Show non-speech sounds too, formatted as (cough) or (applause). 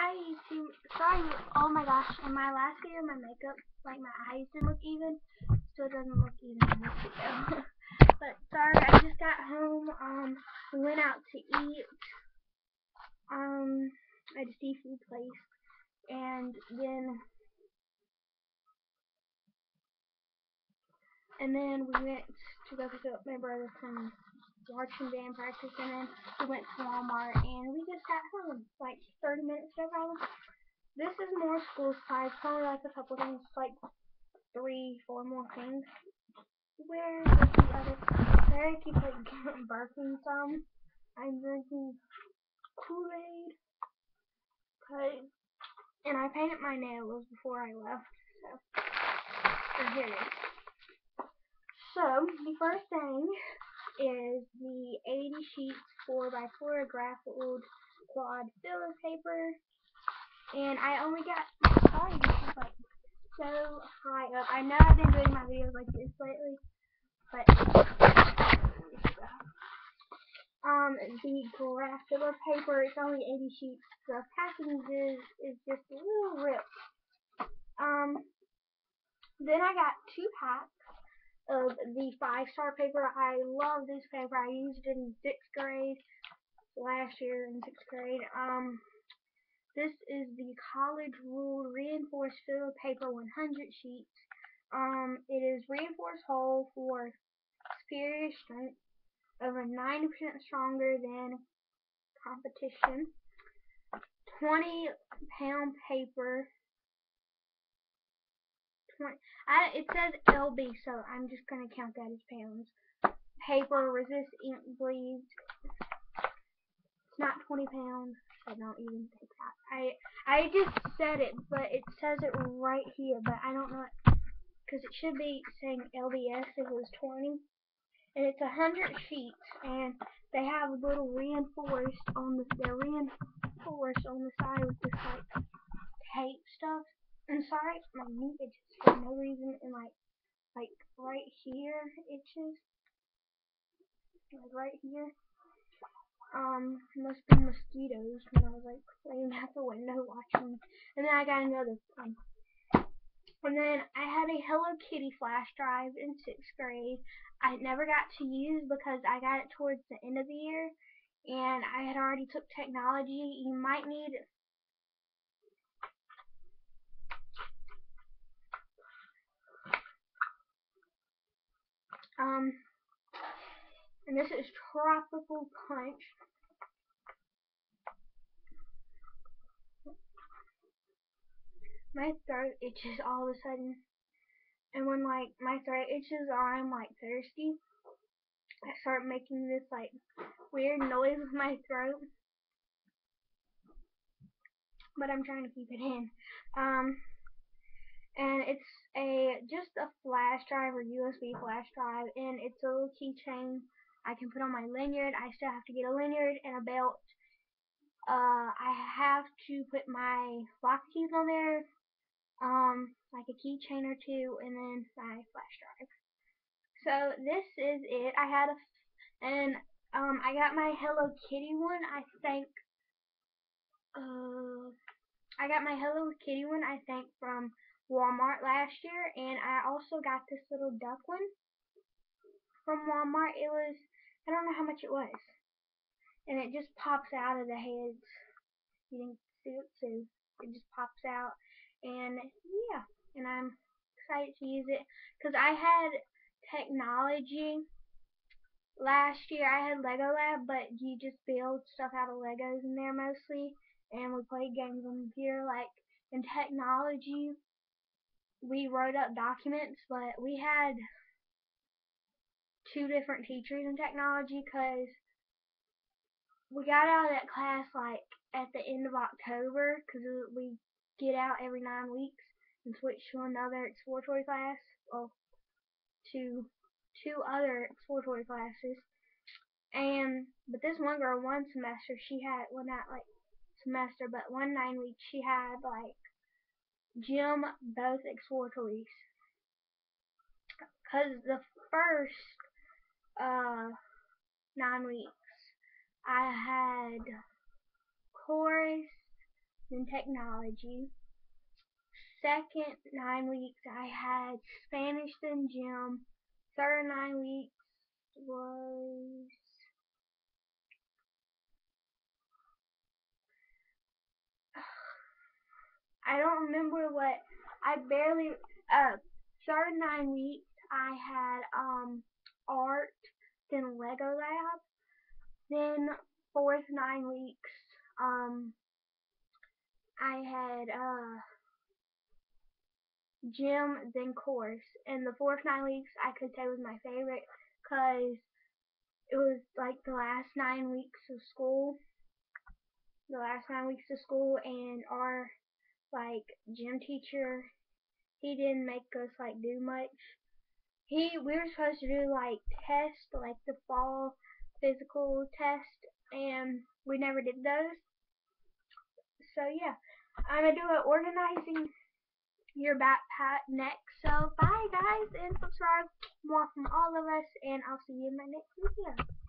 Hi YouTube. Sorry, oh my gosh, in my last video, my makeup, like my eyes didn't look even, so it doesn't look even in this video. (laughs) but sorry, I just got home, um, we went out to eat, um, at a seafood place, and then, and then we went to go pick up my brother from watching band practice, and then we went to Walmart, and we just got home, like 30 minutes ago, probably. This is more school supplies, probably like a couple things, like three, four more things. Where is the other? There I keep like (laughs) barking some. I'm drinking Kool-Aid. And I painted my nails before I left, so. And here it is. So, the first thing is the 80 sheets 4x4 graph ruled quad filler paper. And I only got, sorry, like so high up. I know I've been doing my videos like this lately, but, um, the graph filler paper, it's only 80 sheets. The packaging is, is just a little ripped. Um, then I got two packs of the five star paper. I love this paper. I used it in sixth grade last year in sixth grade. Um, this is the college ruled reinforced filler paper 100 sheets. Um, it is reinforced hole for superior strength, over 90% stronger than competition. 20 pound paper I, it says LB, so I'm just going to count that as pounds. Paper, resist ink bleeds. It's not 20 pounds, so don't even take that. I I just said it, but it says it right here, but I don't know because it should be saying LBS if it was 20. And it's 100 sheets, and they have a little reinforced on the, they're reinforced on the side with this like tape stuff. I'm sorry, my knee itches for no reason, and like, like right here itches, like right here. Um, must be mosquitoes when I was like playing out the window (laughs) watching. And then I got another one. And then I had a Hello Kitty flash drive in sixth grade. I never got to use because I got it towards the end of the year, and I had already took technology. You might need Um, and this is Tropical Punch. My throat itches all of a sudden. And when like my throat itches or I'm like thirsty, I start making this like weird noise with my throat. But I'm trying to keep it in. Um, and it's a just a flash drive or USB flash drive and it's a little keychain I can put on my lanyard. I still have to get a lanyard and a belt. Uh, I have to put my lock keys on there, um, like a keychain or two, and then my flash drive. So this is it. I had a, and um, I got my Hello Kitty one. I think, uh, I got my Hello Kitty one. I think from Walmart last year, and I also got this little duck one from Walmart. It was, I don't know how much it was, and it just pops out of the heads. You can see it too. It just pops out, and yeah, and I'm excited to use it because I had technology last year. I had Lego Lab, but you just build stuff out of Legos in there mostly, and we played games on here like in technology we wrote up documents, but we had two different teachers in technology because we got out of that class like at the end of October because we get out every nine weeks and switch to another exploratory class, well, to two other exploratory classes. And but this one girl, one semester, she had well not like semester, but one nine weeks, she had like gym both exploratories. Cause the first uh nine weeks I had chorus, then technology. Second nine weeks I had Spanish then gym. Third nine weeks was I don't remember what I barely uh third nine weeks I had um art then Lego lab then fourth nine weeks um I had uh gym then course. And the fourth nine weeks I could say was my favorite because it was like the last nine weeks of school. The last nine weeks of school and our like gym teacher he didn't make us like do much. He we were supposed to do like tests like the fall physical test and we never did those. So yeah. I'm gonna do an organizing your backpack next. So bye guys and subscribe. More from all of us and I'll see you in my next video